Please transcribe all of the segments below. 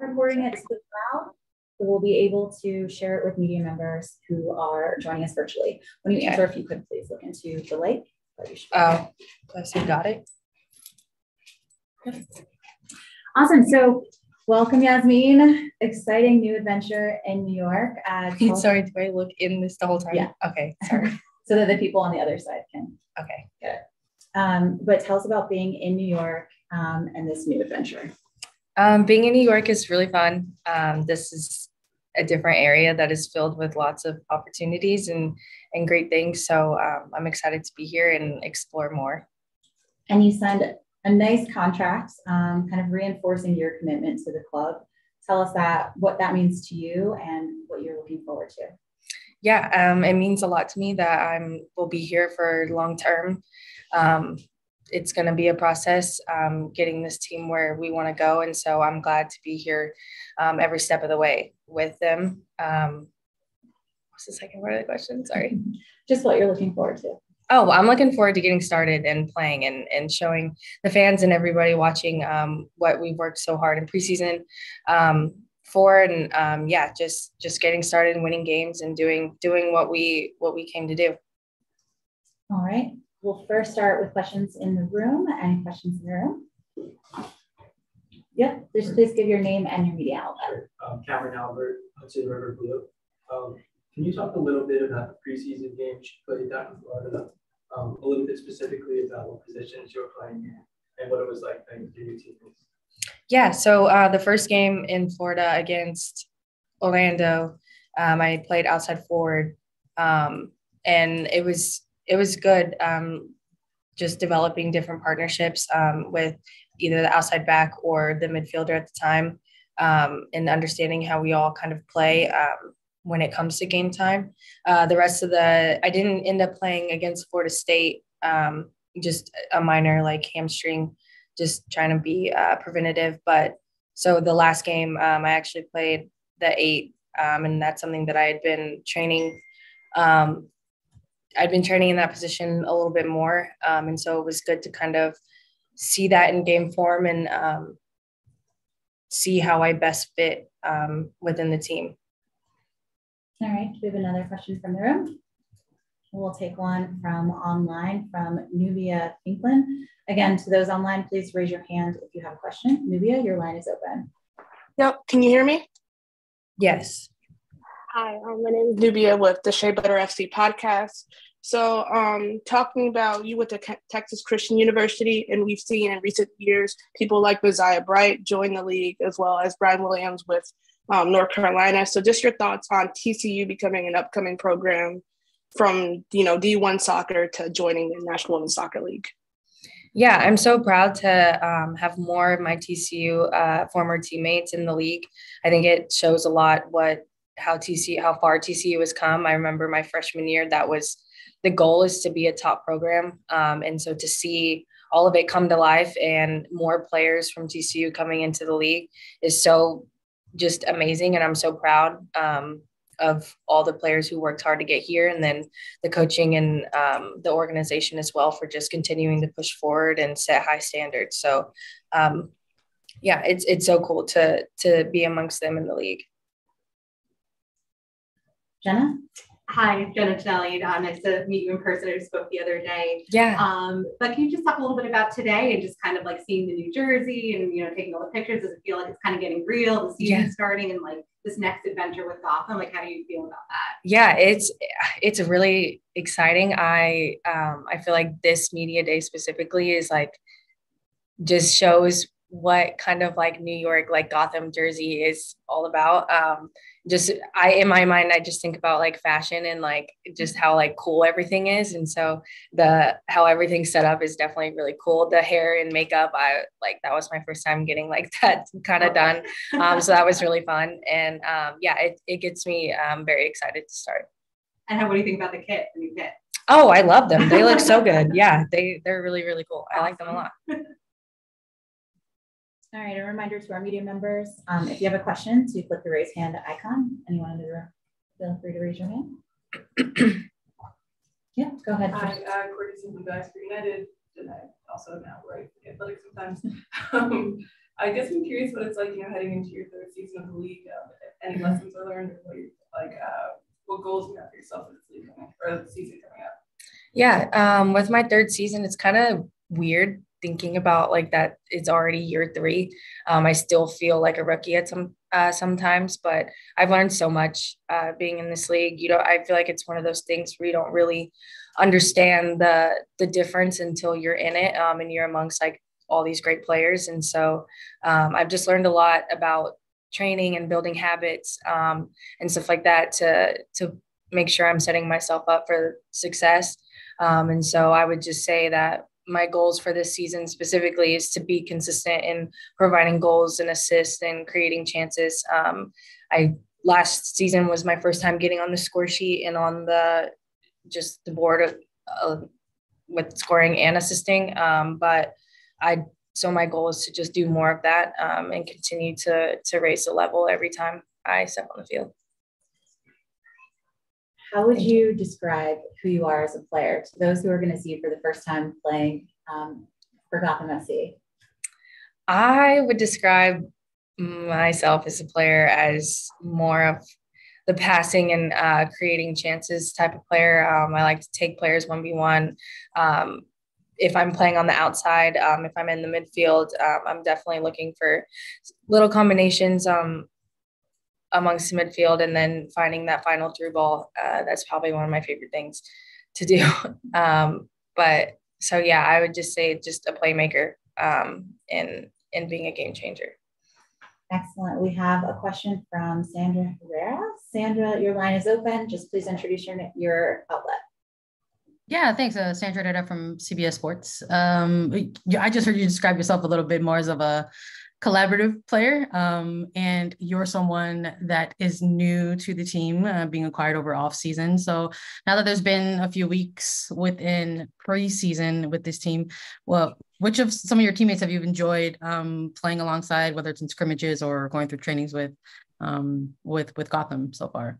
recording it to the cloud. So we'll be able to share it with media members who are joining us virtually. When you Yeah. answer, if you could please look into the lake. but you should- Oh, I you got it. Awesome. So welcome, Yazmeen. Exciting new adventure in New York. Uh, Sorry, do I look in this the whole time? Yeah. Okay, sorry. so that the people on the other side can Okay. Um, but tell us about being in New York um, and this new adventure. Um, being in New York is really fun. Um, this is a different area that is filled with lots of opportunities and and great things. So um, I'm excited to be here and explore more. And you signed a nice contract, um, kind of reinforcing your commitment to the club. Tell us that what that means to you and what you're looking forward to. Yeah, um, it means a lot to me that I'm will be here for long term. It's going to be a process um, getting this team where we want to go, and so I'm glad to be here um, every step of the way with them. Um, what's the second part of the question? Sorry. Just what you're looking forward to. Oh, I'm looking forward to getting started and playing and, and showing the fans and everybody watching um, what we've worked so hard in preseason um, for, and um, yeah, just just getting started and winning games and doing doing what we what we came to do. All right. We'll first start with questions in the room. Any questions in the room? Yep. Just please give your name and your media outlet. um, Cameron Albert, Hudson River Blue. Um, can you talk a little bit about the preseason game you played down in Florida? Um, a little bit specifically about what positions you were playing and what it was like playing with your new teammates. Yeah. So uh, the first game in Florida against Orlando, um, I played outside forward, um, and it was it was good. Um, just developing different partnerships um, with either the outside back or the midfielder at the time, um, and understanding how we all kind of play um, when it comes to game time. Uh, the rest of the I didn't end up playing against Florida State. Um, just a minor like hamstring just trying to be uh, preventative. But so the last game, um, I actually played the eight, um, and that's something that I had been training. I'd been training in that position a little bit more, um, and so it was good to kind of see that in game form and um, see how I best fit um, within the team. All right. We have another question from the room. We'll take one from online from Nubia Finklin. Again, to those online, please raise your hand if you have a question. Nubia, your line is open. Yep. Can you hear me? Yes. Hi, um, my name is Nubia with the Shea Butter FC podcast. So, um, talking about you with the Ke- Texas Christian University, and we've seen in recent years people like Messiah Bright join the league, as well as Brian Williams with um, North Carolina. So, just your thoughts on TCU becoming an upcoming program from you know D1 soccer to joining the National Women's Soccer League. Yeah, I'm so proud to um, have more of my TCU uh, former teammates in the league. I think it shows a lot what how TCU how far TCU has come. I remember my freshman year that was the goal is to be a top program, um, and so to see all of it come to life and more players from TCU coming into the league is so just amazing, and I'm so proud. Um, of all the players who worked hard to get here and then the coaching and um, the organization as well for just continuing to push forward and set high standards so um, yeah it's it's so cool to to be amongst them in the league Jenna? Hi, Jenna Tonelli. Uh, nice to meet you in person. I spoke the other day. yeah Um, but can you just talk a little bit about today and just kind of like seeing the New Jersey and you know taking all the pictures? Does it feel like it's kind of getting real? The season Yeah. starting and like this next adventure with Gotham. Like, how do you feel about that? yeah it's it's really exciting i um i feel like this media day specifically is like just shows what kind of like new york like gotham jersey is all about um just i in my mind i just think about like fashion and like just how like cool everything is. And so the how everything's set up is definitely really cool. The hair and makeup i like that was my first time getting like that kind of done. Um so that was really fun. And um yeah it, it gets me um very excited to start. And how what do you think about the kit, the new kit? oh i love them. They look so good. Yeah they they're really really cool. I like them a lot All right, a reminder to our media members, um, if you have a question, to click the raise hand icon. Anyone in the room, feel free to raise your hand. Yeah, go ahead. Hi, uh, Courtney Simply Guys for United, and I also now write Athletic sometimes. Um, I guess I'm curious what it's like, you know, heading into your third season of the league. Um, any lessons are learned, or what you, like, uh, what goals you have for yourself for this league coming, or the season coming up? Yeah, um, with my third season, it's kind of weird thinking about like that it's already year three. Um, I still feel like a rookie at some uh, sometimes, but I've learned so much uh, being in this league. You know, I feel like it's one of those things where you don't really understand the the difference until you're in it um, and you're amongst like all these great players. And so um, I've just learned a lot about training and building habits um, and stuff like that to to make sure I'm setting myself up for success. Um, and so I would just say that my goals for this season specifically is to be consistent in providing goals and assists and creating chances. Um, I last season was my first time getting on the score sheet and on the just the board of, uh, with scoring and assisting. Um, but I so my goal is to just do more of that um, and continue to to raise the level every time I step on the field. How would you describe who you are as a player to those who are going to see you for the first time playing um, for Gotham FC? I would describe myself as a player as more of the passing and uh, creating chances type of player. Um, I like to take players 1v1. Um, if I'm playing on the outside, um, if I'm in the midfield, um, I'm definitely looking for little combinations. Um, amongst the midfield and then finding that final through ball. Uh, that's probably one of my favorite things to do. Um, but so yeah, I would just say just a playmaker um, in in being a game changer. Excellent. We have a question from Sandra Herrera. Sandra, your line is open. Just please introduce your your outlet. Yeah, thanks. Uh, Sandra Herrera from CBS Sports. Um, I just heard you describe yourself a little bit more as of a collaborative player um, and you're someone that is new to the team uh, being acquired over off season so now that there's been a few weeks within preseason with this team well which of some of your teammates have you enjoyed um, playing alongside whether it's in scrimmages or going through trainings with um, with with gotham so far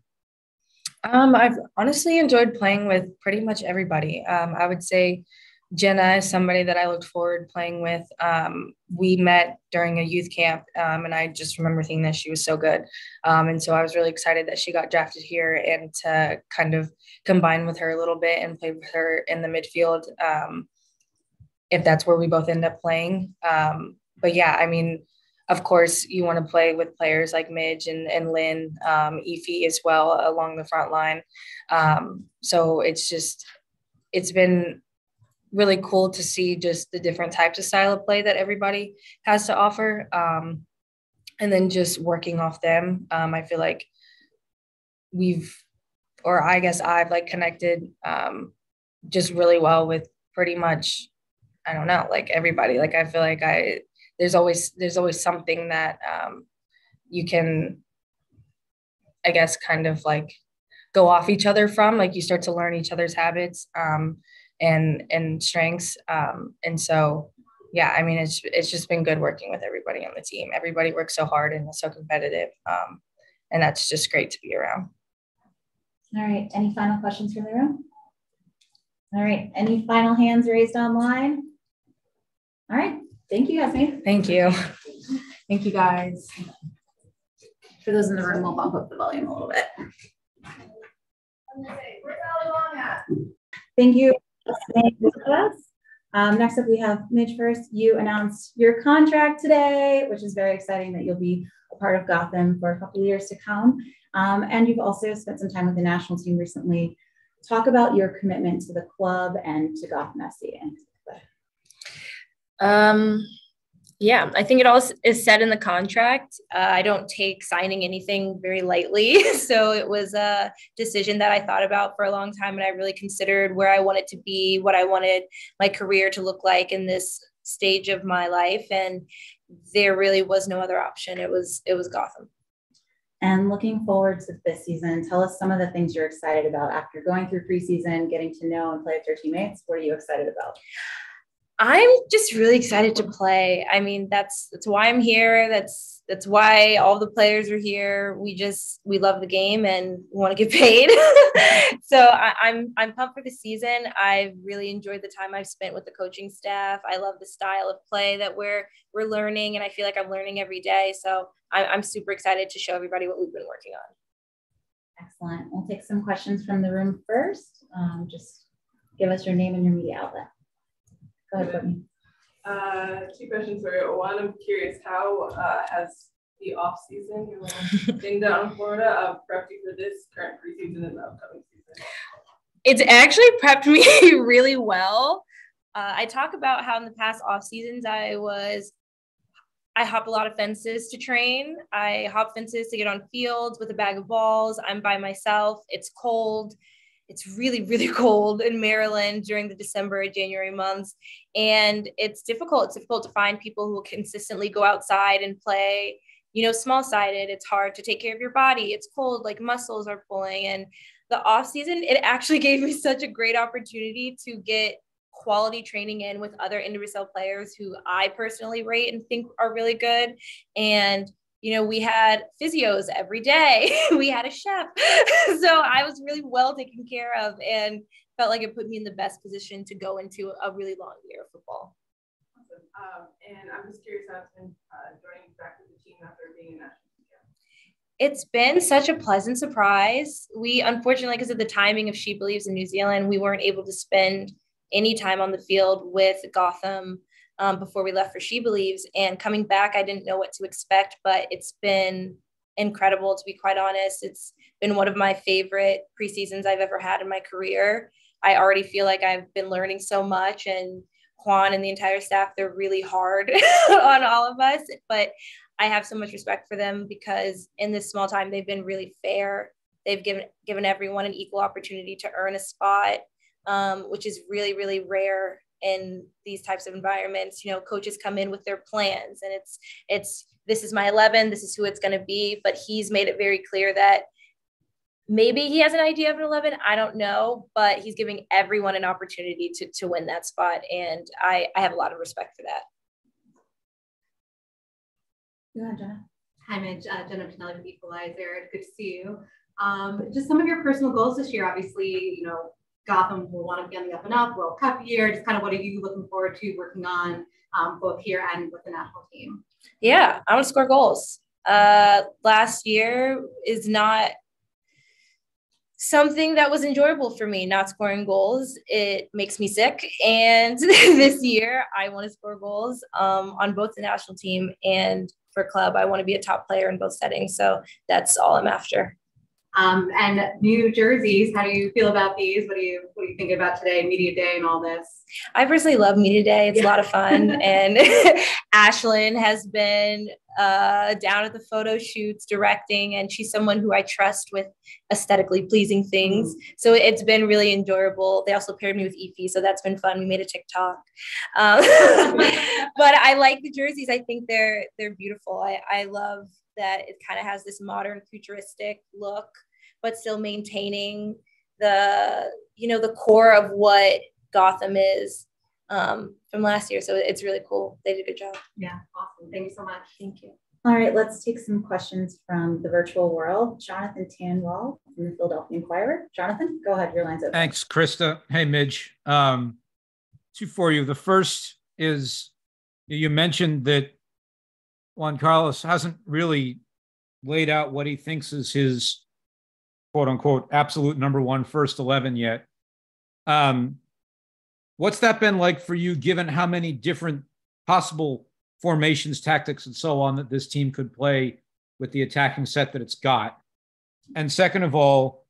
um, I've honestly enjoyed playing with pretty much everybody. Um, I would say Jenna is somebody that I looked forward playing with. Um, we met during a youth camp, um, and I just remember thinking that she was so good. Um, and so I was really excited that she got drafted here and to kind of combine with her a little bit and play with her in the midfield, um, if that's where we both end up playing. Um, but yeah, I mean, of course, you want to play with players like Midge and, and Lynn, um, Efi as well along the front line. so it's just, it's been really cool to see just the different types of style of play that everybody has to offer. Um, and then just working off them. Um, I feel like we've, or I guess I've like connected um, just really well with pretty much, I don't know, like everybody. Like I feel like I, there's always, there's always something that um, you can, I guess, kind of like go off each other from. Like you start to learn each other's habits. And and strengths. Um, and so, yeah, I mean, it's it's just been good working with everybody on the team. Everybody works so hard and is so competitive, um, and that's just great to be around. All right. Any final questions from the room? All right. Any final hands raised online? All right. Thank you, Yazmeen. Thank you. Thank you, guys. For those in the room, we'll bump up the volume a little bit. Thank you um, next up, we have Midge first. You announced your contract today, which is very exciting that you'll be a part of Gotham for a couple of years to come. Um, and you've also spent some time with the national team recently. Talk about your commitment to the club and to Gotham FC. Um, yeah, I think it all is said in the contract. Uh, I don't take signing anything very lightly. so it was a decision that I thought about for a long time and I really considered where I wanted to be, what I wanted my career to look like in this stage of my life. And there really was no other option. It was it was Gotham. And looking forward to this season, tell us some of the things you're excited about after going through preseason, getting to know and play with your teammates. What are you excited about? I'm just really excited to play. I mean, that's that's why I'm here. That's that's why all the players are here. We just we love the game and want to get paid. so I, I'm I'm pumped for the season. I've really enjoyed the time I've spent with the coaching staff. I love the style of play that we're we're learning, and I feel like I'm learning every day. So I'm, I'm super excited to show everybody what we've been working on. Excellent. We'll take some questions from the room first. Um, just give us your name and your media outlet. Go ahead, Courtney. Uh, two questions for you. One, I'm curious, how uh, has the off season, your little thing down in Florida, uh, prepped you for this current preseason and the upcoming season? It's actually prepped me really well. Uh, I talk about how in the past off seasons I was, I hop a lot of fences to train. I hop fences to get on fields with a bag of balls. I'm by myself. It's cold it's really really cold in maryland during the december january months and it's difficult it's difficult to find people who will consistently go outside and play you know small sided it's hard to take care of your body. It's cold like muscles are pulling and the off season it actually gave me such a great opportunity to get quality training in with other individual players who i personally rate and think are really good and you know, we had physios every day. we had a chef. so I was really well taken care of and felt like it put me in the best position to go into a really long year of football. Awesome. Um, and I'm just curious how it's been uh, joining back with the team after being a national it's been such a pleasant surprise. We unfortunately, because of the timing of She Believes in New Zealand, we weren't able to spend any time on the field with Gotham um, before we left for She Believes. And coming back, I didn't know what to expect, but it's been incredible to be quite honest. It's been one of my favorite preseasons I've ever had in my career. I already feel like I've been learning so much and Juan and the entire staff, they're really hard on all of us, but I have so much respect for them because in this small time they've been really fair. They've given given everyone an equal opportunity to earn a spot, um, which is really really rare in these types of environments you know coaches come in with their plans and it's it's this is my 11 this is who it's going to be. But he's made it very clear that maybe he has an idea of an 11 i don't know but he's giving everyone an opportunity to, to win that spot. And I, I have a lot of respect for that. Yeah jenna. Hi Midge. Uh, jenna Tonelli with equalizer. Good to see you. Um, just some of your personal goals this year obviously you know Gotham will want to be on the up and up, World Cup year. Just kind of what are you looking forward to working on um, both here and with the national team? Yeah, I want to score goals. Uh, last year is not something that was enjoyable for me not scoring goals it makes me sick and this year i want to score goals um, on both the national team and for club i want to be a top player in both settings so that's all i'm after um, and new jerseys, how do you feel about these? What do you what are you thinking about today, media day, and all this? I personally love media day. It's yeah. a lot of fun, and Ashlyn has been uh, down at the photo shoots, directing, and she's someone who I trust with aesthetically pleasing things. Mm-hmm. So it's been really enjoyable. They also paired me with Efi, so that's been fun. We made a TikTok, um, but I like the jerseys. I think they're they're beautiful. I I love that it kind of has this modern futuristic look but still maintaining the you know the core of what gotham is um, from last year. So it's really cool. They did a good job. Yeah. Awesome. Thank you so much. Thank you. All right. Let's take some questions from the virtual world. Jonathan Tannenwald from the philadelphia inquirer. Jonathan go ahead. Your line's open. Thanks. Krista. Hey midge. Um, two for you. The first is you mentioned that Juan Carlos hasn't really laid out what he thinks is his quote unquote absolute number one first 11 yet. Um, what's that been like for you, given how many different possible formations, tactics, and so on that this team could play with the attacking set that it's got? And second of all,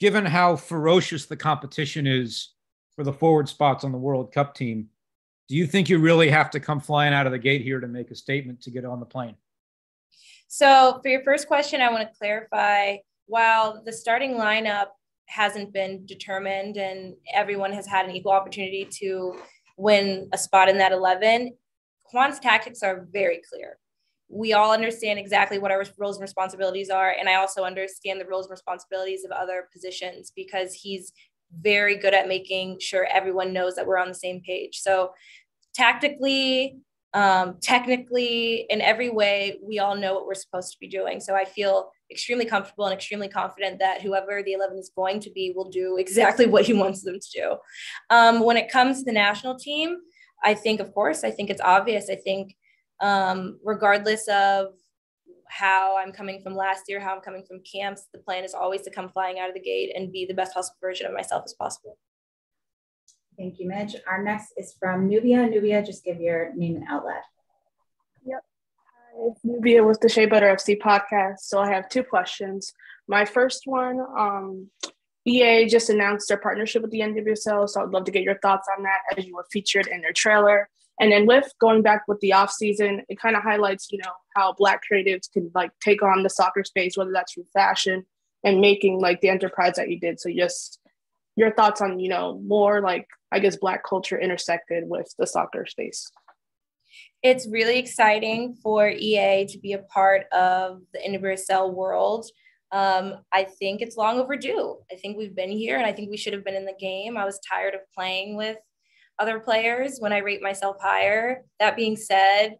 given how ferocious the competition is for the forward spots on the World Cup team, do you think you really have to come flying out of the gate here to make a statement to get on the plane? So, for your first question, I want to clarify while the starting lineup hasn't been determined and everyone has had an equal opportunity to win a spot in that 11, Juan's tactics are very clear. We all understand exactly what our roles and responsibilities are. And I also understand the roles and responsibilities of other positions because he's very good at making sure everyone knows that we're on the same page. So tactically, um, technically, in every way, we all know what we're supposed to be doing. So I feel extremely comfortable and extremely confident that whoever the 11 is going to be will do exactly what he wants them to do. Um, when it comes to the national team, I think, of course, I think it's obvious. I think, um, regardless of how I'm coming from last year, how I'm coming from camps, the plan is always to come flying out of the gate and be the best possible version of myself as possible. Thank you, Midge. Our next is from Nubia. Nubia, just give your name and outlet. Yep. Hi, it's Nubia with the Shea Butter FC podcast. So I have two questions. My first one, um, EA just announced their partnership with the NWSL, so I'd love to get your thoughts on that as you were featured in their trailer. And then with going back with the off season, it kind of highlights, you know, how Black creatives can like take on the soccer space, whether that's through fashion and making like the enterprise that you did. So just your thoughts on, you know, more like I guess Black culture intersected with the soccer space. It's really exciting for EA to be a part of the NWSL world. Um, I think it's long overdue. I think we've been here and I think we should have been in the game. I was tired of playing with other players when I rate myself higher. That being said,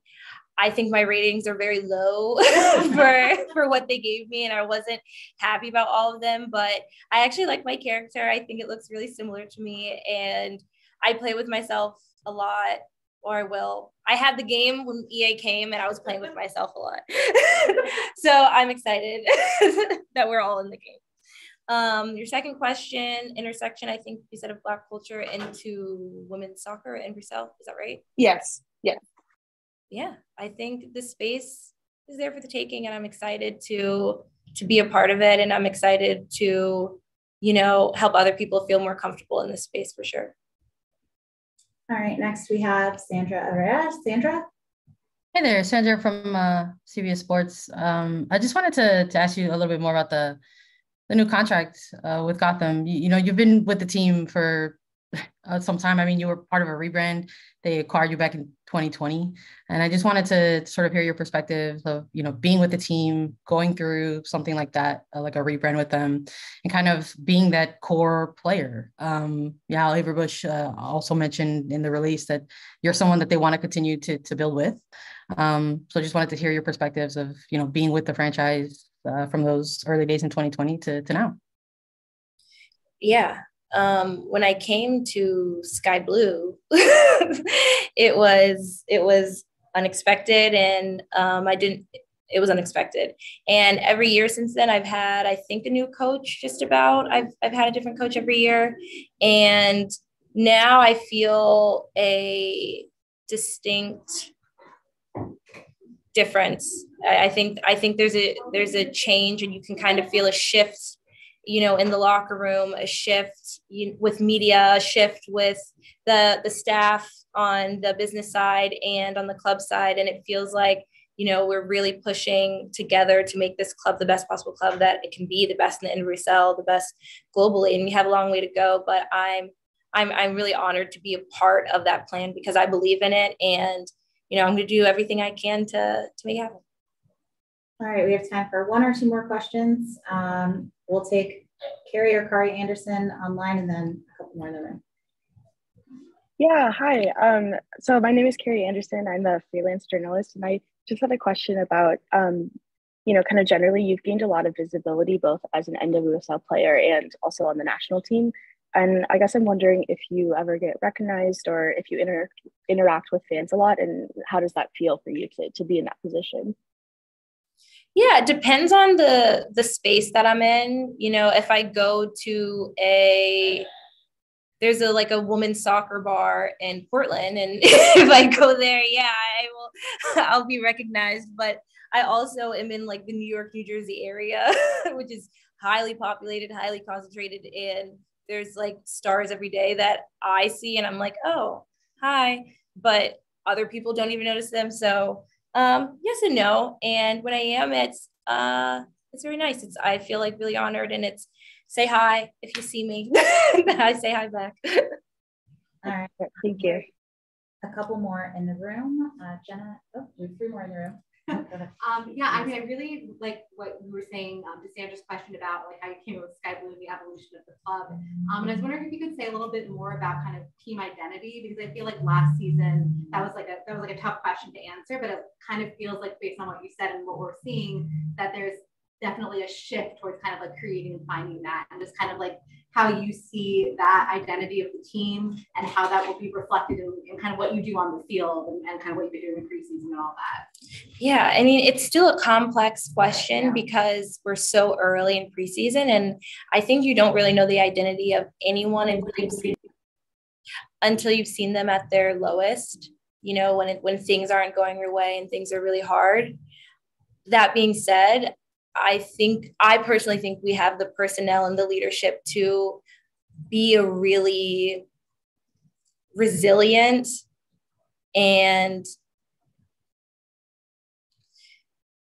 I think my ratings are very low for for what they gave me, and I wasn't happy about all of them. But I actually like my character. I think it looks really similar to me, and I play with myself a lot, or I will. I had the game when EA came, and I was playing with myself a lot. so I'm excited that we're all in the game. Um, your second question, intersection, I think you said of Black culture into women's soccer in Brazil. Is that right? Yes. Yeah yeah, I think the space is there for the taking, and I'm excited to to be a part of it, and I'm excited to, you know, help other people feel more comfortable in this space for sure. All right, next we have Sandra Herrera. Sandra. Hey there, Sandra from uh, CBS Sports. Um, I just wanted to, to ask you a little bit more about the the new contract uh, with Gotham. You, you, know, you've been with the team for uh, some time. I mean, you were part of a rebrand. They acquired you back in 2020, and I just wanted to sort of hear your perspective of you know being with the team, going through something like that, uh, like a rebrand with them, and kind of being that core player. Um, yeah, Averbuch uh, also mentioned in the release that you're someone that they want to continue to to build with. Um, so I just wanted to hear your perspectives of you know being with the franchise uh, from those early days in 2020 to to now. Yeah, um, when I came to Sky Blue, it was it was unexpected, and um, I didn't. It was unexpected, and every year since then, I've had I think a new coach. Just about, I've I've had a different coach every year, and now I feel a distinct difference. I, I think I think there's a there's a change, and you can kind of feel a shift you know in the locker room a shift with media a shift with the the staff on the business side and on the club side. And it feels like you know we're really pushing together to make this club the best possible club that it can be the best in the NWSL, the best globally. And we have a long way to go but i'm i'm i'm really honored to be a part of that plan because i believe in it. And you know i'm going to do everything i can to to make it happen all right, we have time for one or two more questions. Um, we'll take Carrie or Kari Anderson online and then a couple more in the room. Yeah, hi. Um, so my name is Carrie Anderson. I'm a freelance journalist, and I just had a question about, um, you know, kind of generally, you've gained a lot of visibility both as an NWSL player and also on the national team. And I guess I'm wondering if you ever get recognized or if you inter- interact with fans a lot, and how does that feel for you to, to be in that position? yeah it depends on the the space that i'm in you know if i go to a there's a like a women's soccer bar in portland and if i go there yeah i will i'll be recognized but i also am in like the new york new jersey area which is highly populated highly concentrated and there's like stars every day that i see and i'm like oh hi but other people don't even notice them so um, yes and no. And when I am, it's uh, it's very nice. It's I feel like really honored, and it's say hi if you see me. I say hi back. All right, thank you. A couple more in the room. Uh, Jenna, oh, we have three more in the room. um, yeah, I mean, I really like what you were saying um, to Sandra's question about like how you came up with Sky Blue and the evolution of the club. Um, and I was wondering if you could say a little bit more about kind of team identity because I feel like last season that was like a that was like a tough question to answer, but it kind of feels like based on what you said and what we're seeing that there's definitely a shift towards kind of like creating and finding that and just kind of like how you see that identity of the team and how that will be reflected in, in kind of what you do on the field and, and, kind of what you've been doing in preseason and all that. Yeah, I mean, it's still a complex question yeah. because we're so early in preseason. And I think you don't really know the identity of anyone in preseason until you've seen them at their lowest, you know, when, it, when things aren't going your way and things are really hard. That being said, I think I personally think we have the personnel and the leadership to be a really resilient and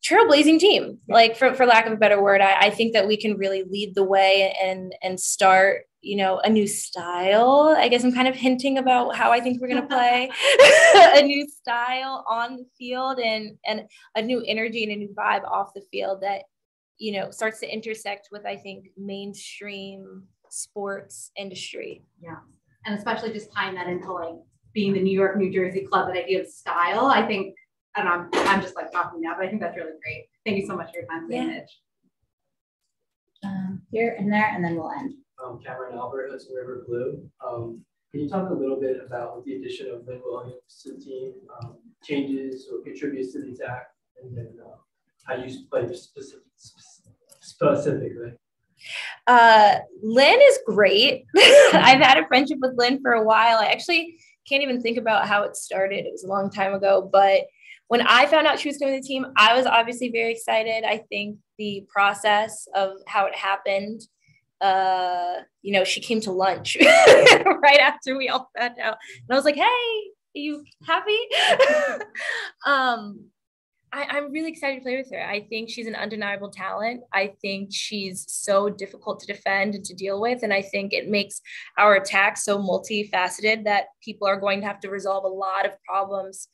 trailblazing team. Like for, for lack of a better word I, I think that we can really lead the way and and start you know a new style. I guess i'm kind of hinting about how i think we're going to play. A new style on the field and and a new energy and a new vibe off the field that you know starts to intersect with i think mainstream sports industry. Yeah. And especially just tying that into like being the new york new jersey club that idea of style i think and i'm i'm just like talking now but i think that's really great. Thank you so much for your time yeah. Midge. Um, here and there and then we'll end um, Cameron Albert, Hudson River Blue. Um, can you talk a little bit about the addition of Lynn Williams to the team, um, changes or contributes to the attack, and then uh, how you play specific, specifically? Uh, Lynn is great. I've had a friendship with Lynn for a while. I actually can't even think about how it started. It was a long time ago, but when I found out she was coming to the team, I was obviously very excited. I think the process of how it happened uh, you know, she came to lunch right after we all found out. And I was like, hey, are you happy? um, I, am really excited to play with her. I think she's an undeniable talent. I think she's so difficult to defend and to deal with. And I think it makes our attack so multifaceted that people are going to have to resolve a lot of problems.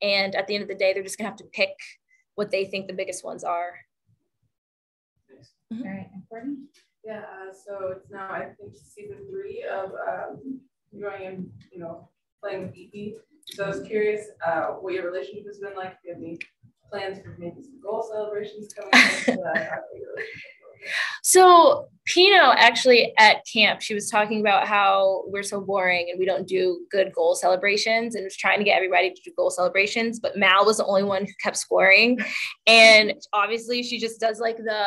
And at the end of the day, they're just going to have to pick what they think the biggest ones are. Mm-hmm. All right, important. Yeah, uh, so it's now I think season three of um, going and you know playing with EP. So I was curious uh, what your relationship has been like. If you have any plans for maybe some goal celebrations coming up? So Pino actually at camp, she was talking about how we're so boring and we don't do good goal celebrations and was trying to get everybody to do goal celebrations. But Mal was the only one who kept scoring. And obviously she just does like the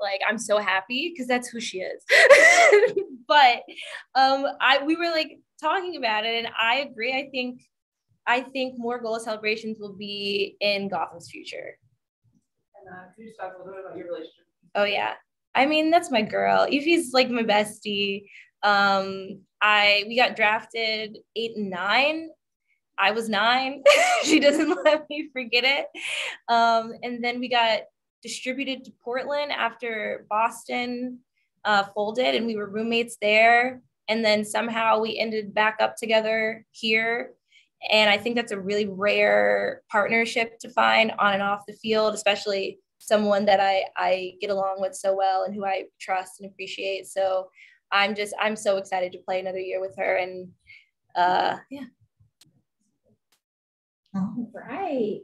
like I'm so happy because that's who she is. but um I we were like talking about it and I agree. I think I think more goal celebrations will be in Gotham's future. And uh, can you talk a little bit about your relationship? Oh yeah. I mean, that's my girl. Efi's like my bestie. Um, I we got drafted eight and nine. I was nine. she doesn't let me forget it. Um, and then we got distributed to Portland after Boston uh, folded, and we were roommates there. And then somehow we ended back up together here. And I think that's a really rare partnership to find on and off the field, especially someone that I, I get along with so well and who I trust and appreciate. So I'm just, I'm so excited to play another year with her. And uh, yeah. All right.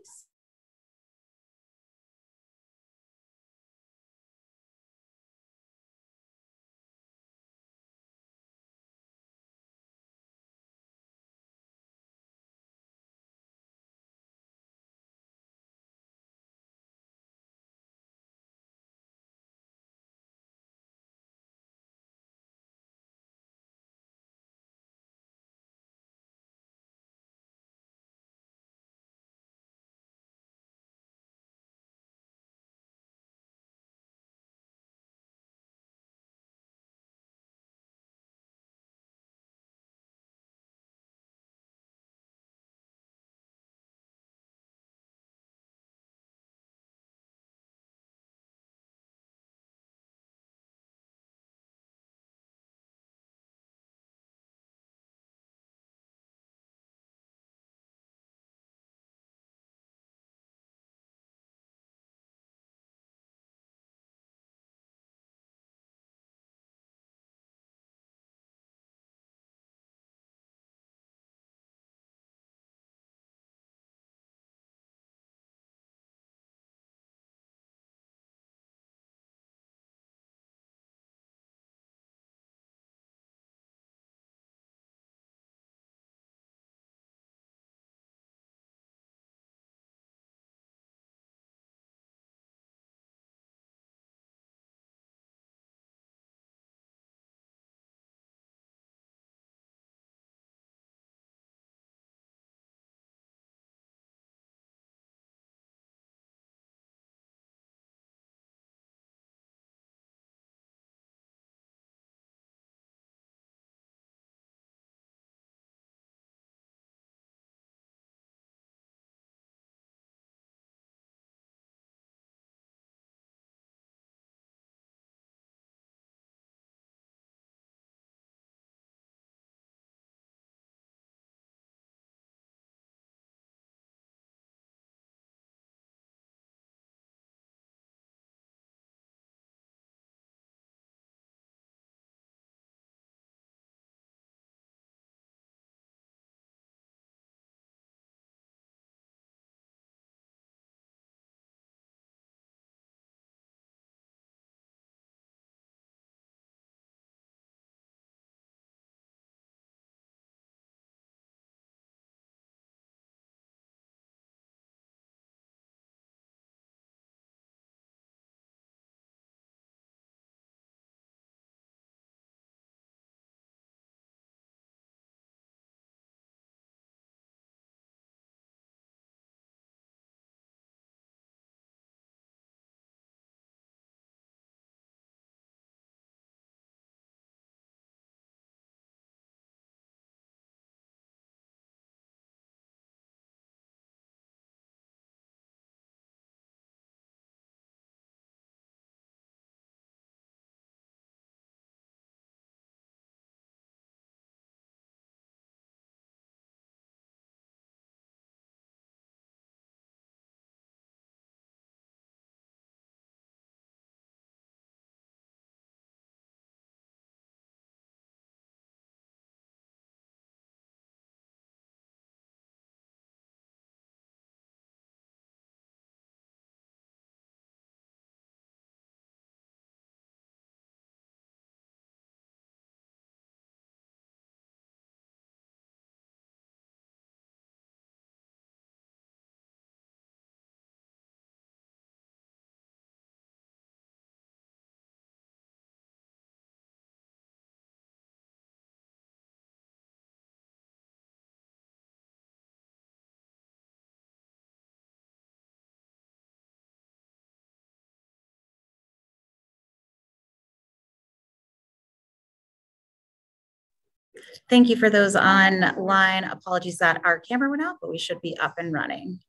Thank you for those online. Apologies that our camera went out, but we should be up and running.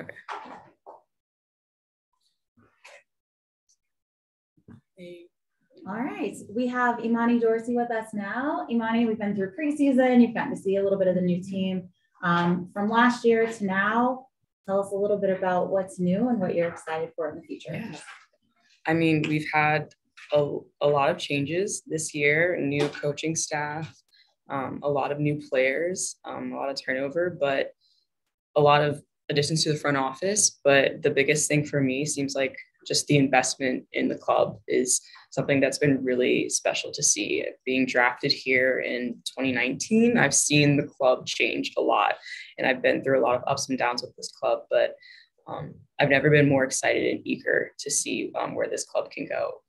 Okay. All right, we have Imani Dorsey with us now. Imani, we've been through preseason. You've gotten to see a little bit of the new team um, from last year to now. Tell us a little bit about what's new and what you're excited for in the future. Yeah. I mean, we've had a, a lot of changes this year, new coaching staff, um, a lot of new players, um, a lot of turnover, but a lot of additions to the front office. But the biggest thing for me seems like just the investment in the club is something that's been really special to see. Being drafted here in 2019, I've seen the club change a lot, and I've been through a lot of ups and downs with this club. But um, I've never been more excited and eager to see um, where this club can go.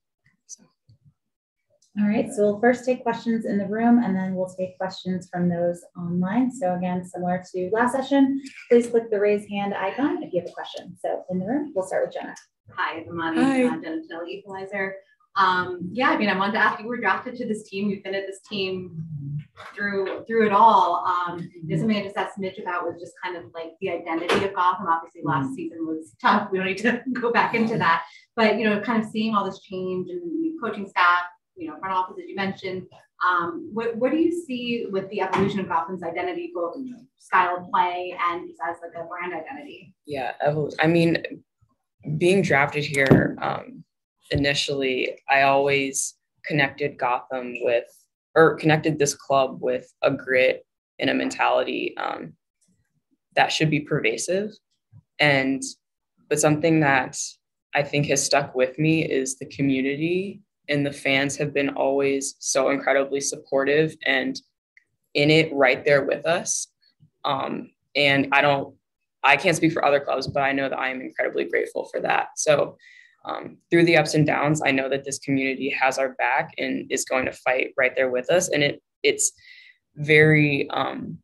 All right, so we'll first take questions in the room and then we'll take questions from those online. So again, similar to last session, please click the raise hand icon if you have a question. So in the room, we'll start with Jenna. Hi, I'm Imani, uh, Jenna Tonelli Equalizer. Um, yeah, I mean, I wanted to ask you, were drafted to this team, you've been at this team through through it all. Um, there's something I just asked Midge about was just kind of like the identity of Gotham. Obviously, last mm-hmm. season was tough. We don't need to go back into that. But you know, kind of seeing all this change and new coaching staff, you know, front office, as you mentioned. Um, what, what do you see with the evolution of Gotham's identity, both style of play and as like a brand identity? Yeah, I mean, being drafted here um, initially, I always connected Gotham with, or connected this club with a grit and a mentality. Um, that should be pervasive. And but something that I think has stuck with me is the community and the fans have been always so incredibly supportive and in it right there with us. Um, and I don't, I can't speak for other clubs, but I know that I am incredibly grateful for that. So um, through the ups and downs, I know that this community has our back and is going to fight right there with us. And it it's very um,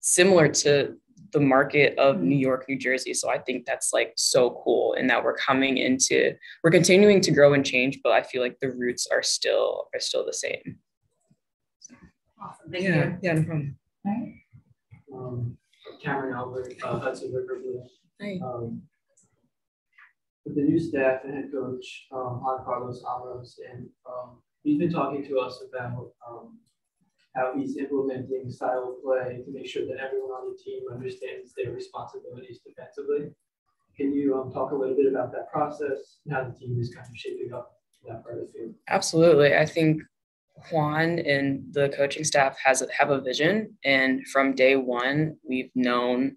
similar to the market of New York, New Jersey. So I think that's like so cool and that we're coming into we're continuing to grow and change, but I feel like the roots are still are still the same. Awesome. Thank yeah, you. yeah, no problem. All right. Um, Cameron Albert, uh, Hudson River Blue. Hi. Um, with the new staff and head coach, um, Juan Carlos Amorós, and um, he's been talking to us about um, how he's implementing style of play to make sure that everyone on the team understands their responsibilities defensively. Can you um, talk a little bit about that process and how the team is kind of shaping up that part of the field? Absolutely. I think Juan and the coaching staff has have a vision, and from day one, we've known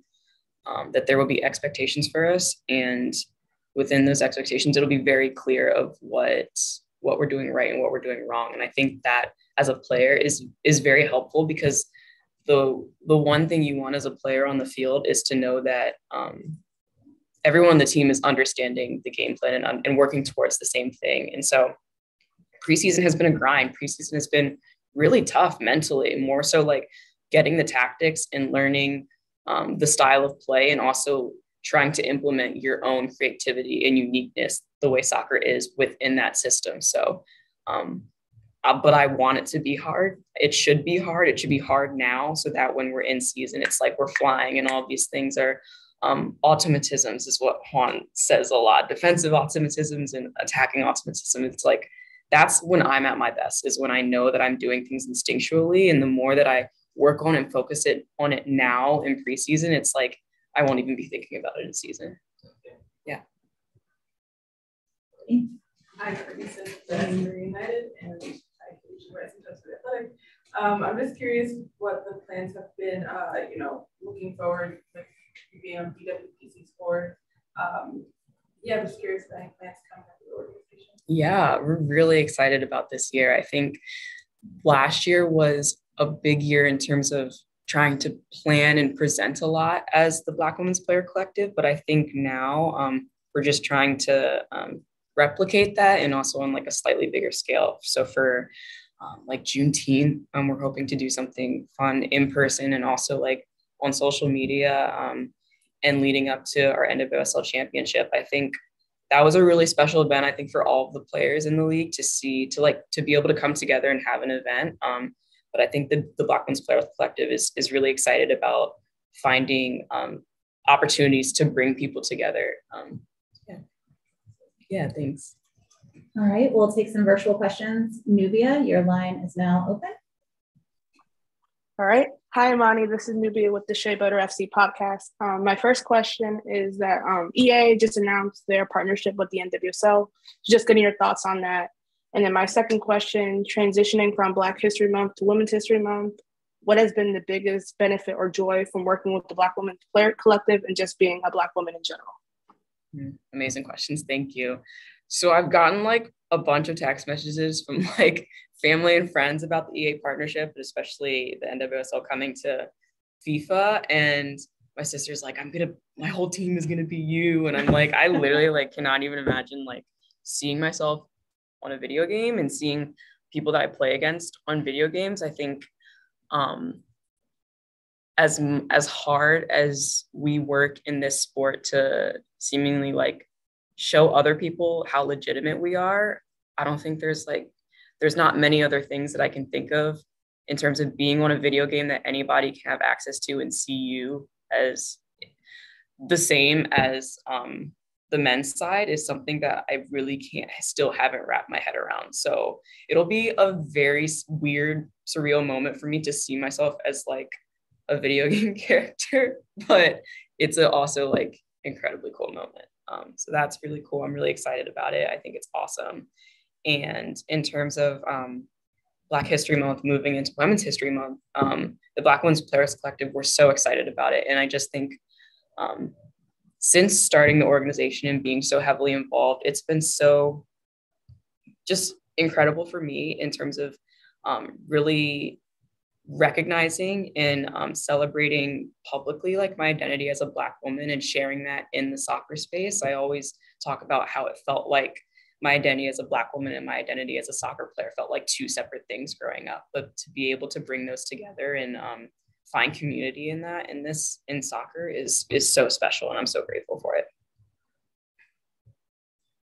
um, that there will be expectations for us, and within those expectations, it'll be very clear of what what we're doing right and what we're doing wrong. And I think that as a player is is very helpful because the the one thing you want as a player on the field is to know that um, everyone on the team is understanding the game plan and, and working towards the same thing. And so preseason has been a grind. Preseason has been really tough mentally, more so like getting the tactics and learning um, the style of play and also trying to implement your own creativity and uniqueness the way soccer is within that system. So, um, uh, but I want it to be hard. It should be hard. It should be hard now so that when we're in season, it's like we're flying and all these things are um, automatisms, is what Juan says a lot defensive automatisms and attacking automatism. It's like that's when I'm at my best, is when I know that I'm doing things instinctually. And the more that I work on and focus it on it now in preseason, it's like I won't even be thinking about it in season. Yeah. I'm Ferguson from United and I coach Rising Justice Athletic. Um, I'm just curious what the plans have been, uh, you know, looking forward with being on BWPC sport. Um, yeah, I'm just curious about any plans coming up with the organization. Yeah, we're really excited about this year. I think last year was a big year in terms of trying to plan and present a lot as the Black Women's Player Collective, but I think now um, we're just trying to um, replicate that and also on like a slightly bigger scale. So for um, like Juneteenth, um, we're hoping to do something fun in person and also like on social media um, and leading up to our NWSL championship. I think that was a really special event. I think for all of the players in the league to see to like to be able to come together and have an event. Um, but I think the the Black Women's Players Collective is is really excited about finding um, opportunities to bring people together. Um, yeah, yeah. Thanks. All right, we'll take some virtual questions. Nubia, your line is now open. All right. Hi, Imani. This is Nubia with the Shea Butter FC podcast. Um, my first question is that um, EA just announced their partnership with the NWSL. Just getting your thoughts on that. And then my second question, transitioning from Black History Month to Women's History Month, what has been the biggest benefit or joy from working with the Black Women's Player Collective and just being a Black woman in general? Hmm, amazing questions. Thank you. So I've gotten like a bunch of text messages from like family and friends about the EA partnership, especially the NWSL coming to FIFA. And my sister's like, I'm gonna, my whole team is gonna be you. And I'm like, I literally like cannot even imagine like seeing myself on a video game and seeing people that I play against on video games. I think um, as as hard as we work in this sport to seemingly like show other people how legitimate we are, I don't think there's like there's not many other things that I can think of in terms of being on a video game that anybody can have access to and see you as the same as um, the men's side is something that I really can't still haven't wrapped my head around. So it'll be a very weird, surreal moment for me to see myself as like a video game character, but it's also like incredibly cool moment. Um, so that's really cool. I'm really excited about it. I think it's awesome. And in terms of um, Black History Month moving into Women's History Month, um, the Black Women's Players Collective, we're so excited about it. And I just think um, since starting the organization and being so heavily involved, it's been so just incredible for me in terms of um, really recognizing and um, celebrating publicly like my identity as a black woman and sharing that in the soccer space. I always talk about how it felt like my identity as a black woman and my identity as a soccer player felt like two separate things growing up but to be able to bring those together and um, find community in that in this in soccer is is so special and i'm so grateful for it.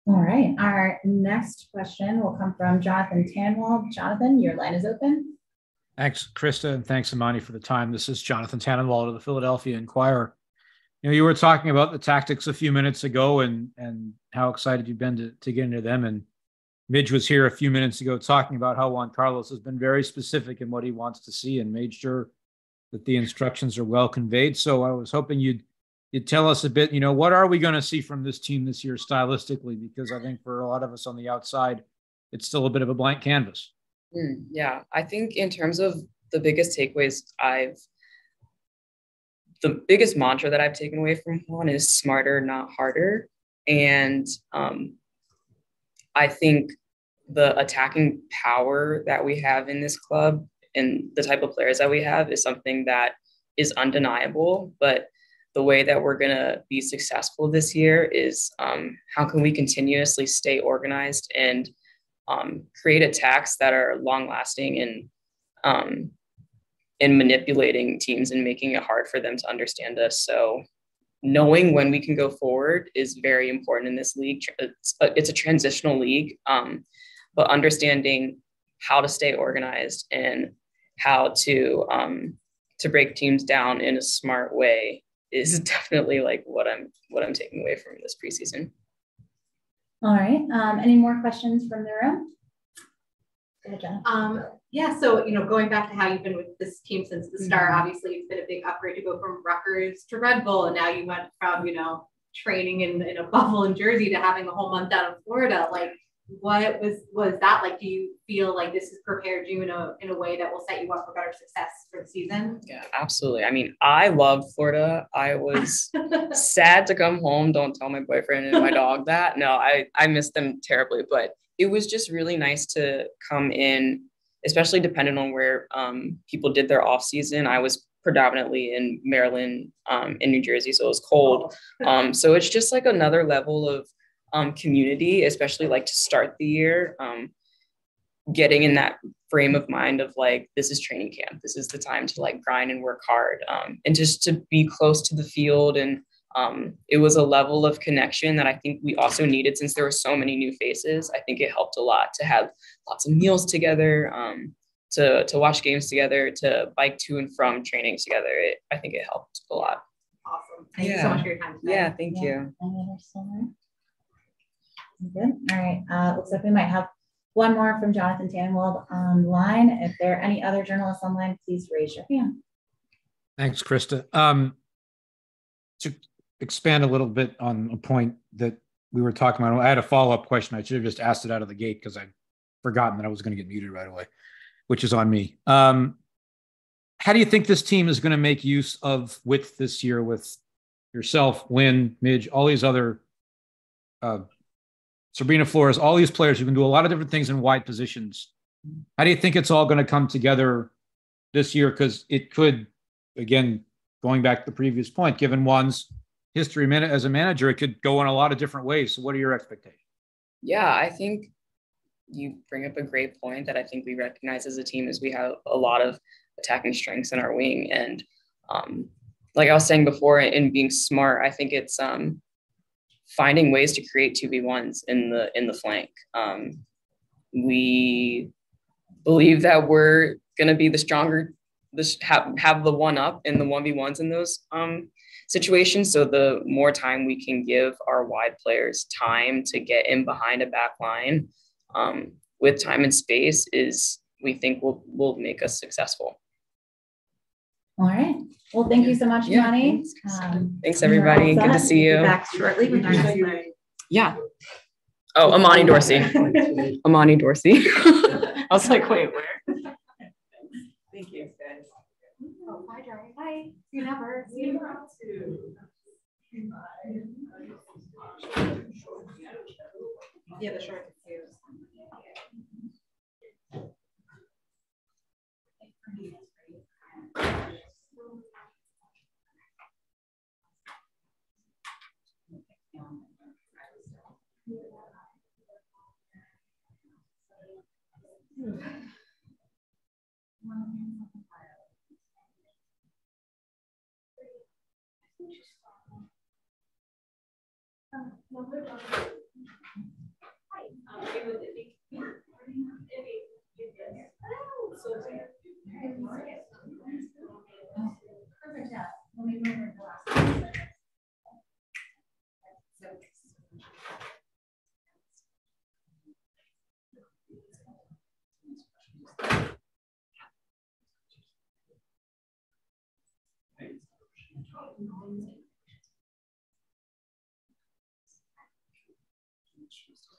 All right. Our next question will come from jonathan tannenwald jonathan your line is open Thanks, Krista, and thanks, Imani, for the time. This is Jonathan Tannenwald of the Philadelphia Inquirer. You know, you were talking about the tactics a few minutes ago and and how excited you've been to, to get into them. And Midge was here a few minutes ago talking about how Juan Carlos has been very specific in what he wants to see and made sure that the instructions are well conveyed. So I was hoping you'd you'd tell us a bit, you know, what are we going to see from this team this year stylistically? Because I think for a lot of us on the outside, it's still a bit of a blank canvas. Mm, yeah, I think in terms of the biggest takeaways, I've the biggest mantra that I've taken away from Juan is smarter, not harder. And um, I think the attacking power that we have in this club and the type of players that we have is something that is undeniable. But the way that we're going to be successful this year is um, how can we continuously stay organized and um, create attacks that are long lasting and um, in manipulating teams and making it hard for them to understand us. So knowing when we can go forward is very important in this league. It's a, it's a transitional league, um, but understanding how to stay organized and how to um, to break teams down in a smart way is definitely like what I'm what I'm taking away from this preseason. All right. Um, any more questions from the room? Ahead, um, yeah, so you know, going back to how you've been with this team since the start, mm-hmm. obviously it's been a big upgrade to go from Rutgers to Red Bull, and now you went from you know training in, in a bubble in Jersey to having a whole month out in Florida. Like, what was was that like? Do you feel like this has prepared you in a in a way that will set you up for better success for the season? Yeah, absolutely. I mean, I love Florida. I was sad to come home. Don't tell my boyfriend and my dog that. No, I I missed them terribly, but it was just really nice to come in, especially depending on where um, people did their off season. I was predominantly in Maryland, um, in New Jersey, so it was cold. Um, so it's just like another level of um, community, especially like to start the year, um, getting in that frame of mind of like this is training camp, this is the time to like grind and work hard, um, and just to be close to the field and um, it was a level of connection that I think we also needed since there were so many new faces. I think it helped a lot to have lots of meals together, um, to to watch games together, to bike to and from trainings together. It, I think it helped a lot. Awesome. Thank yeah. you so much for your time. Today. Yeah, thank yeah. you. Good. All right. Uh, looks like we might have one more from Jonathan Tannenwald online. If there are any other journalists online, please raise your hand. Thanks, Krista. Um, to expand a little bit on a point that we were talking about. I had a follow up question. I should have just asked it out of the gate because I'd forgotten that I was going to get muted right away, which is on me. Um, how do you think this team is going to make use of width this year with yourself, Lynn, Midge, all these other uh, Sabrina Flores, all these players who can do a lot of different things in wide positions? How do you think it's all going to come together this year? Because it could, again, going back to the previous point, given Juan's history minute as a manager, it could go in a lot of different ways. So, what are your expectations? Yeah, I think you bring up a great point that I think we recognize as a team is we have a lot of attacking strengths in our wing, and um, like I was saying before, in being smart, I think it's um, finding ways to create two v ones in the in the flank. Um, we believe that we're going to be the stronger, this have have the one up in the one v ones in those um, situation. So the more time we can give our wide players time to get in behind a back line um, with time and space is we think will will make us successful. All right. Well, thank you so much, yeah, Johnny. Thanks, um, thanks everybody. Good to see you. Back shortly with our Yeah. Oh, Imani Dorsey. Imani Dorsey. I was like, wait, where? Thank you, guys. Oh, bye, Jerry. Bye. See you never. See you never. Yeah, the short. Perfect, yeah. Let me remember the last.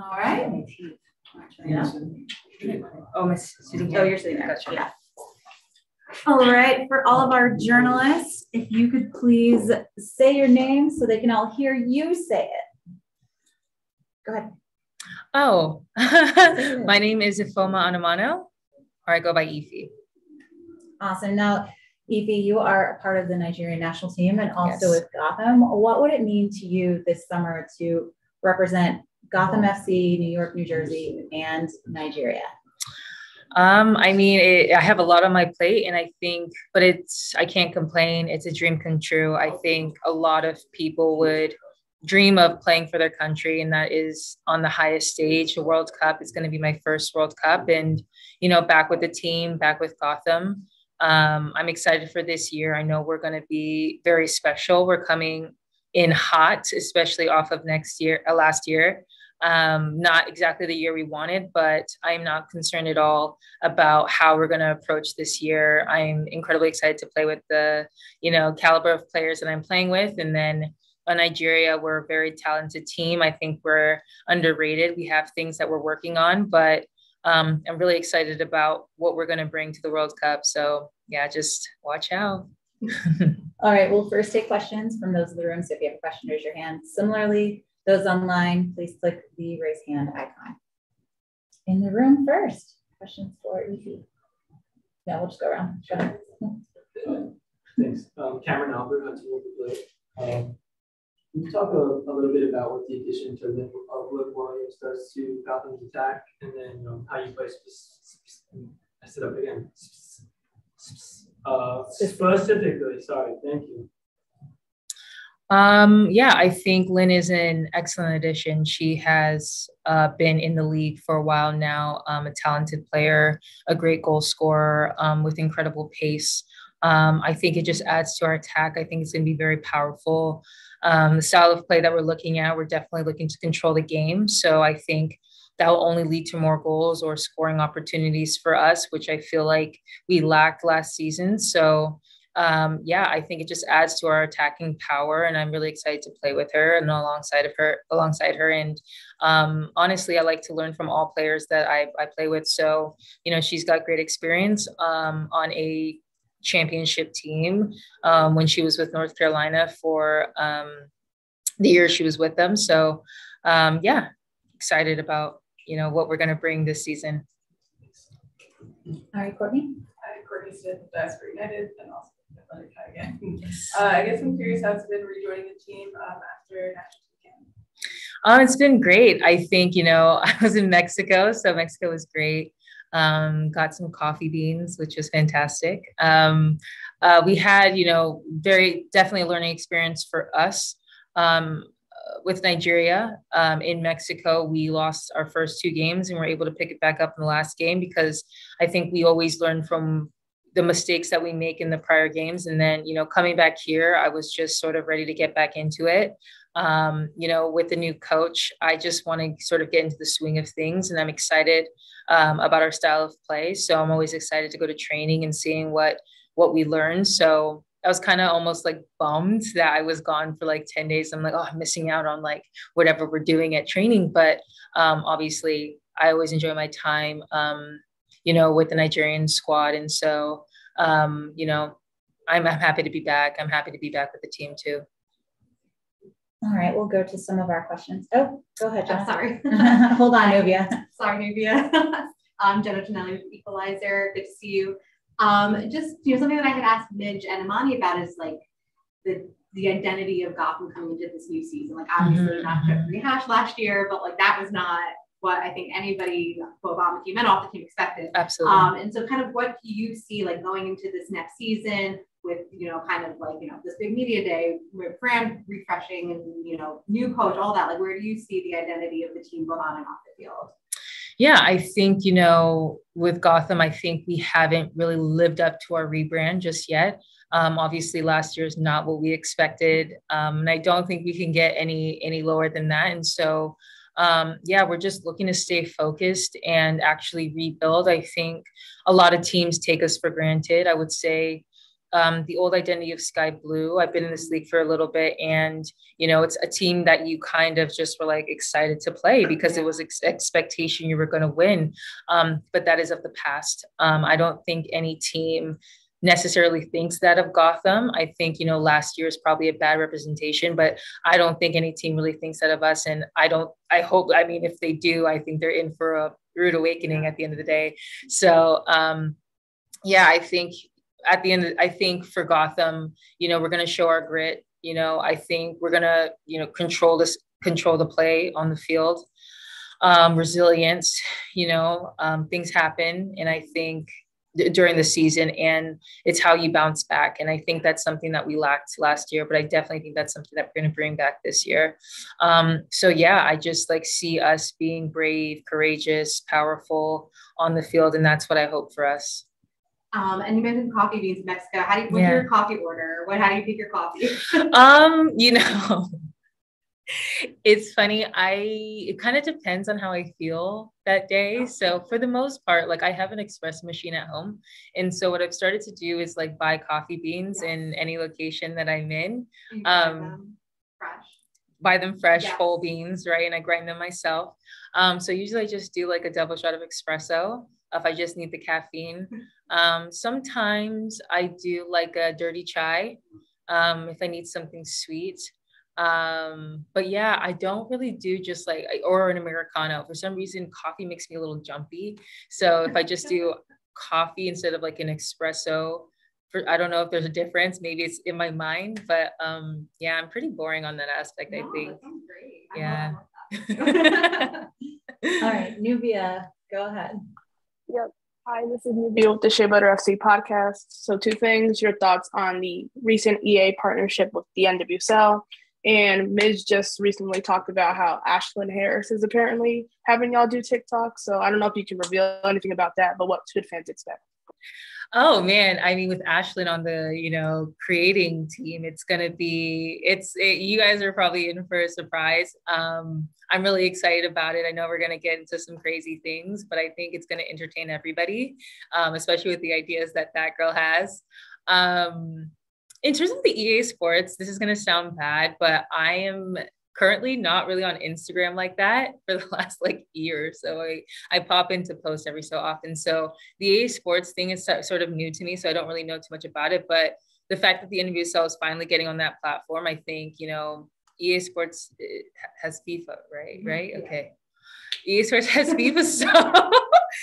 All right. Yeah. Oh, my sitting Oh, you're sitting there. Yeah. All right, for all of our journalists, if you could please say your name so they can all hear you say it. Go ahead. Oh, my name is Ifeoma Onumonu, or I go by Ify. Awesome. Now, Ify, you are a part of the Nigerian national team and also Yes. with Gotham. What would it mean to you this summer to represent Gotham FC, New York, New Jersey, and Nigeria? Um, I mean, it, I have a lot on my plate, and I think, but it's I can't complain. It's a dream come true. I think a lot of people would dream of playing for their country, and that is on the highest stage. The World Cup is going to be my first World Cup, and you know, back with the team, back with Gotham. Um, I'm excited for this year. I know we're going to be very special. We're coming in hot, especially off of next year, uh, last year um, not exactly the year we wanted, but I'm not concerned at all about how we're going to approach this year. I'm incredibly excited to play with the, you know, caliber of players that I'm playing with. And then on Nigeria, we're a very talented team. I think we're underrated. We have things that we're working on, but um, I'm really excited about what we're going to bring to the World Cup. So yeah, just watch out. All right, we'll first take questions from those in the room. So if you have a question, raise your hand. Similarly, those online, please click the raise hand icon. In the room first, questions for Evie. Yeah, we'll just go around. Go. Thanks. Um, Cameron Albert, River Blue. Um, Can you talk a, a little bit about what the addition to Lynn, of Lynn Williams does to Gotham's attack, and then know, how you play? I said up again. Uh, specifically, sorry, thank you. Um, yeah, I think Lynn is an excellent addition. She has uh, been in the league for a while now, um, a talented player, a great goal scorer um, with incredible pace. Um, I think it just adds to our attack. I think it's going to be very powerful. Um, the style of play that we're looking at, we're definitely looking to control the game. So I think that will only lead to more goals or scoring opportunities for us, which I feel like we lacked last season. So um, yeah, I think it just adds to our attacking power, and I'm really excited to play with her and alongside of her, alongside her. And um, honestly, I like to learn from all players that I, I play with. So you know, she's got great experience um, on a championship team um, when she was with North Carolina for um, the year she was with them. So um, yeah, excited about you know what we're going to bring this season. All right, Courtney. Hi, Courtney Smith, with Asbury United, and also Athletic High again. Uh, I guess I'm curious how it's been rejoining the team um, after national camp. Um, it's been great. I think, you know, I was in Mexico, so Mexico was great. Um, got some coffee beans, which was fantastic. Um, uh, we had, you know, very definitely a learning experience for us. Um, with Nigeria um, in Mexico, we lost our first two games and we're able to pick it back up in the last game because I think we always learn from the mistakes that we make in the prior games. And then, you know, coming back here, I was just sort of ready to get back into it. Um, you know, with the new coach, I just want to sort of get into the swing of things and I'm excited um, about our style of play. So I'm always excited to go to training and seeing what what we learn. So I was kind of almost like bummed that I was gone for like 10 days. I'm like, oh, I'm missing out on like whatever we're doing at training. But um, obviously, I always enjoy my time, um, you know, with the Nigerian squad. And so, um, you know, I'm, I'm happy to be back. I'm happy to be back with the team too. All right, we'll go to some of our questions. Oh, go ahead, Jenna. Oh, sorry. Hold on, Nubia. sorry, Nubia. I'm Jenna Tonelli with Equalizer. Good to see you. Um, just you know, something that I had asked Midge and Imani about is like the the identity of Gotham coming into this new season. Like obviously mm-hmm. not to mm-hmm. rehash last year, but like that was not what I think anybody the team and off the team expected. Absolutely. Um, and so kind of what do you see like going into this next season with, you know, kind of like, you know, this big media day with Fran refreshing and, you know, new coach, all that, like where do you see the identity of the team both on and off the field? Yeah, I think, you know, with Gotham, I think we haven't really lived up to our rebrand just yet. Um, obviously, last year is not what we expected, um, and I don't think we can get any any lower than that. And so, um, yeah, we're just looking to stay focused and actually rebuild. I think a lot of teams take us for granted. I would say um, the old identity of Sky Blue. I've been in this league for a little bit, and you know, it's a team that you kind of just were like excited to play because it was ex- expectation you were going to win. Um, but that is of the past. Um, I don't think any team necessarily thinks that of Gotham. I think, you know, last year is probably a bad representation, but I don't think any team really thinks that of us. And I don't, I hope, I mean, if they do, I think they're in for a rude awakening at the end of the day. So, um, yeah, I think at the end, of, I think for Gotham, you know, we're going to show our grit. You know, I think we're going to, you know, control this, control the play on the field. Um, resilience, you know, um, things happen. And I think, during the season and it's how you bounce back and i think that's something that we lacked last year but i definitely think that's something that we're going to bring back this year um, so yeah i just like see us being brave courageous powerful on the field and that's what i hope for us um, and you mentioned coffee beans in Mexico. How do you, what's yeah. your coffee order? What, how do you pick your coffee? um, you know, it's funny. I it kind of depends on how I feel that day. So for the most part, like I have an espresso machine at home, and so what I've started to do is like buy coffee beans yes. in any location that I'm in. Um, fresh. Buy them fresh, yes. whole beans, right? And I grind them myself. Um, so usually I just do like a double shot of espresso if I just need the caffeine. Um, sometimes I do like a dirty chai um, if I need something sweet. Um, but yeah, I don't really do just like or an americano. For some reason, coffee makes me a little jumpy. So if I just do coffee instead of like an espresso, for I don't know if there's a difference. Maybe it's in my mind, but um, yeah, I'm pretty boring on that aspect. No, I think. Yeah. All right, Nubia, go ahead. Yep. Hi, this is Nubia with the Shea Butter FC podcast. So, two things your thoughts on the recent EA partnership with the NWSL and Miz just recently talked about how Ashlyn Harris is apparently having y'all do TikTok. So I don't know if you can reveal anything about that, but what should fans expect? Oh man, I mean, with Ashlyn on the you know creating team, it's gonna be it's it, you guys are probably in for a surprise. Um, I'm really excited about it. I know we're gonna get into some crazy things, but I think it's gonna entertain everybody, um, especially with the ideas that that girl has. Um, in terms of the EA Sports, this is going to sound bad, but I am currently not really on Instagram like that for the last like year. So I, I pop into post every so often. So the EA Sports thing is sort of new to me. So I don't really know too much about it. But the fact that the NWSL is finally getting on that platform, I think, you know, EA Sports eh, has FIFA, right? Mm-hmm. Right? Okay. EA Sports has FIFA. So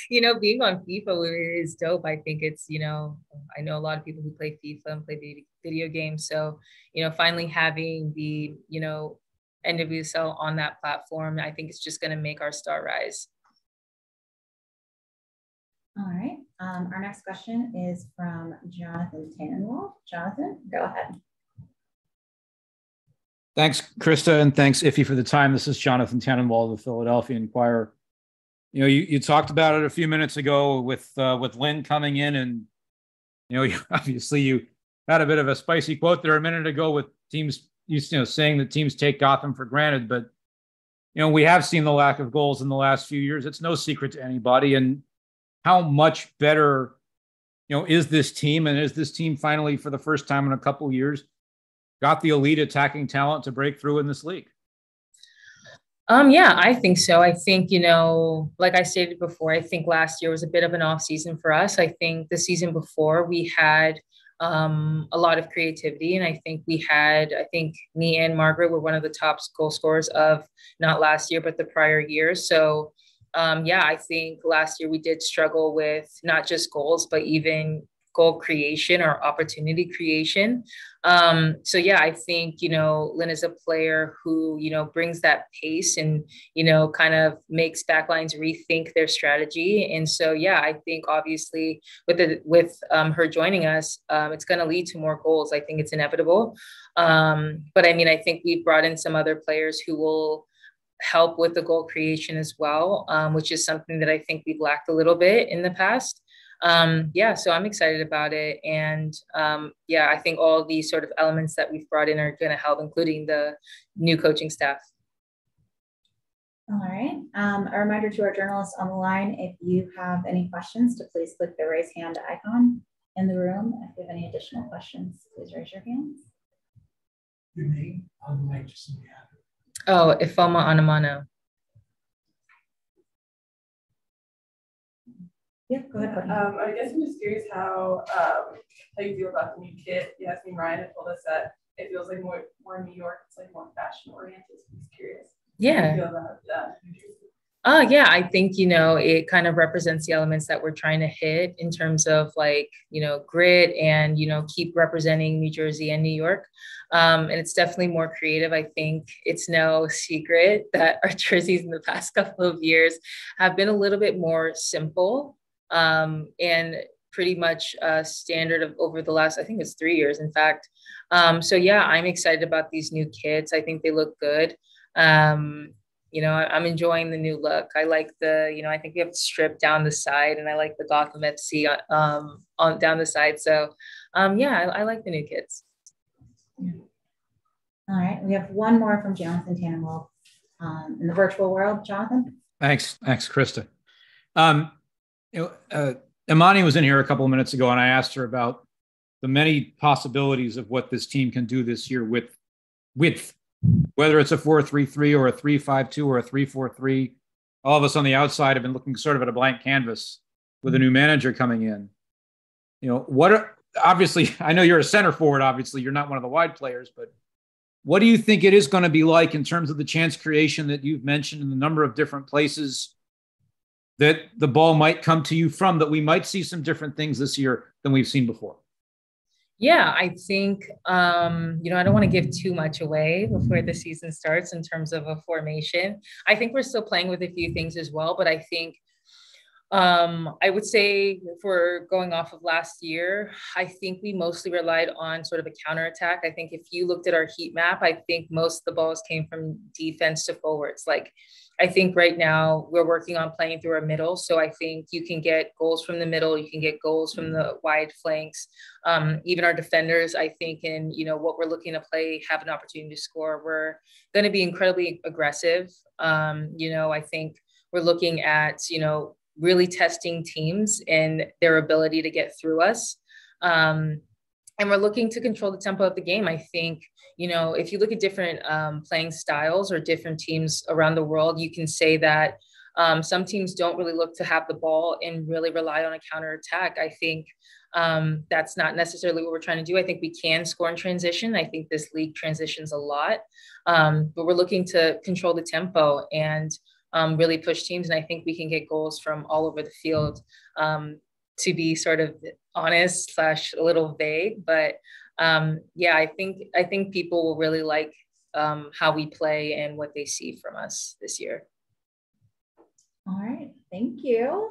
you know, being on FIFA is dope. I think it's, you know, I know a lot of people who play FIFA and play video games. So, you know, finally having the, you know, NWSL on that platform, I think it's just going to make our star rise. All right. Um, our next question is from Jonathan Tannenwald. Jonathan, go ahead. Thanks, Krista, and thanks, Ify, for the time. This is Jonathan Tannenwald of the Philadelphia Inquirer. You know, you, you talked about it a few minutes ago with uh, with Lynn coming in, and you know, obviously you had a bit of a spicy quote there a minute ago with teams, you know, saying that teams take Gotham for granted, but you know, we have seen the lack of goals in the last few years. It's no secret to anybody, and how much better, you know, is this team, and is this team finally, for the first time in a couple years, got the elite attacking talent to break through in this league? Um, yeah, I think so. I think, you know, like I stated before, I think last year was a bit of an off season for us. I think the season before we had um, a lot of creativity. And I think we had, I think me and Margaret were one of the top goal scorers of not last year, but the prior year. So, um, yeah, I think last year we did struggle with not just goals, but even goal creation or opportunity creation. Um, so yeah, I think you know Lynn is a player who you know brings that pace and you know kind of makes backlines rethink their strategy. And so yeah, I think obviously with the with um, her joining us, um, it's going to lead to more goals. I think it's inevitable. Um, but I mean, I think we've brought in some other players who will help with the goal creation as well, um, which is something that I think we've lacked a little bit in the past um, yeah, so I'm excited about it. And um, yeah, I think all these sort of elements that we've brought in are going to help, including the new coaching staff. All right. Um, a reminder to our journalists on the line, if you have any questions, to please click the raise hand icon in the room. If you have any additional questions, please raise your hands. Your name on the mic, just so we. Oh, Ifeoma Onumonu. Yeah, go ahead. Um, I guess I'm just curious how um, how you feel about the new kit. Yazmeen Ryan had told us that it feels like more more New York. It's like more fashion oriented. So I'm just curious. Yeah. feel about that? Oh, yeah. I think, you know, it kind of represents the elements that we're trying to hit in terms of like, you know, grit and, you know, keep representing New Jersey and New York. Um, and it's definitely more creative. I think it's no secret that our jerseys in the past couple of years have been a little bit more simple um, and pretty much uh, standard of over the last, I think it's three years, in fact. Um, so yeah, I'm excited about these new kits. I think they look good. Um, you know, I, am enjoying the new look. I like the, you know, I think we have strip down the side, and I like the Gotham FC uh, um, on down the side. So, um, yeah, I, I like the new kits. All right, we have one more from Jonathan Tannenwald um, in the virtual world. Jonathan. Thanks, thanks, Krista. Um, you know, uh, Imani was in here a couple of minutes ago, and I asked her about the many possibilities of what this team can do this year with width, whether it's a 4-3-3 or a 3-5-2 or a 3-4-3. All of us on the outside have been looking sort of at a blank canvas with a new manager coming in. You know, what are obviously I know you're a center forward, obviously, you're not one of the wide players, but what do you think it is going to be like in terms of the chance creation that you've mentioned in the number of different places that the ball might come to you from that we might see some different things this year than we've seen before? Yeah, I think, um, you know, I don't want to give too much away before the season starts in terms of a formation. I think we're still playing with a few things as well, but I think um, I would say we're going off of last year, I think we mostly relied on sort of a counter attack. I think if you looked at our heat map, I think most of the balls came from defense to forwards. Like I think right now we're working on playing through our middle. So I think you can get goals from the middle, you can get goals from the wide flanks. Um, even our defenders, I think, and you know what we're looking to play, have an opportunity to score. We're going to be incredibly aggressive. Um, you know, I think we're looking at you know really testing teams and their ability to get through us. Um, and we're looking to control the tempo of the game. I think, you know, if you look at different um, playing styles or different teams around the world, you can say that um, some teams don't really look to have the ball and really rely on a counter attack. I think um, that's not necessarily what we're trying to do. I think we can score in transition. I think this league transitions a lot, um, but we're looking to control the tempo and um, really push teams. And I think we can get goals from all over the field. Um, to be sort of honest slash a little vague, but um, yeah, I think I think people will really like um, how we play and what they see from us this year. All right, thank you.